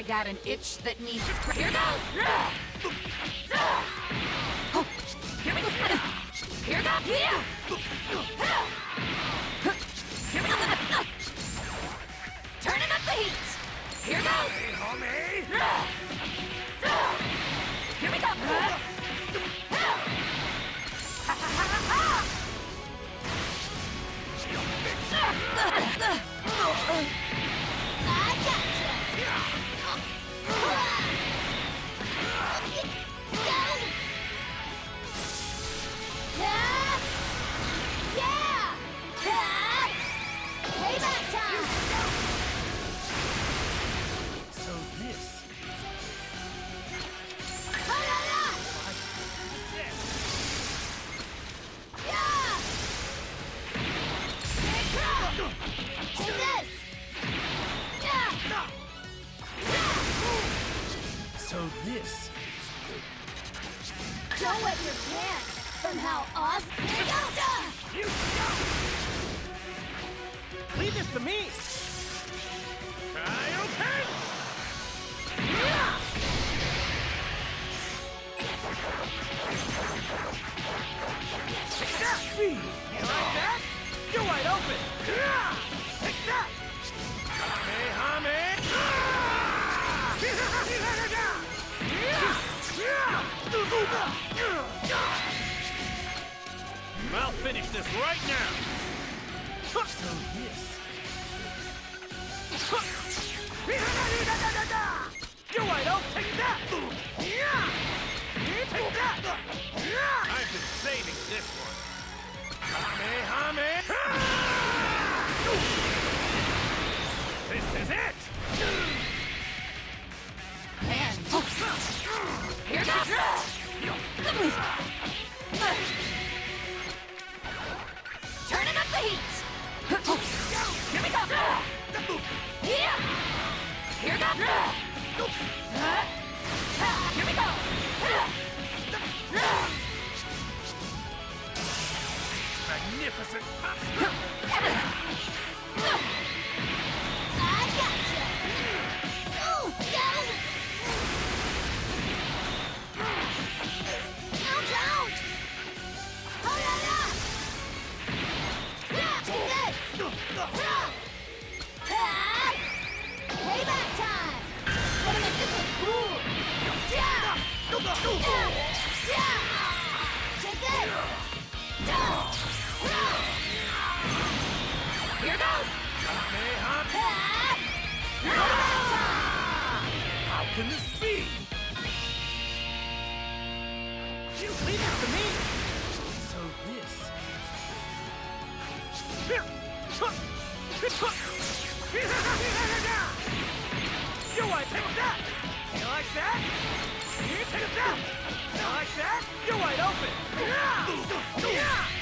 I got an itch that needs. Here goes! Here we go! Here goes! Yeah! Here we go! Turning up the heat! Here goes! Hey, homie! Here we go! I Yeah! So this... Don't wet your pants from how awesome. Here you go! Leave this to me! Kaioken! I'll finish this right now! So this... You're wide open! Take that! Take that! I've been saving this one. Kamehame! This is it! Magnificent! Can this be? You leave it to me! So this... You want to take that? You like that? You take that? You like that? You're wide open! Yeah!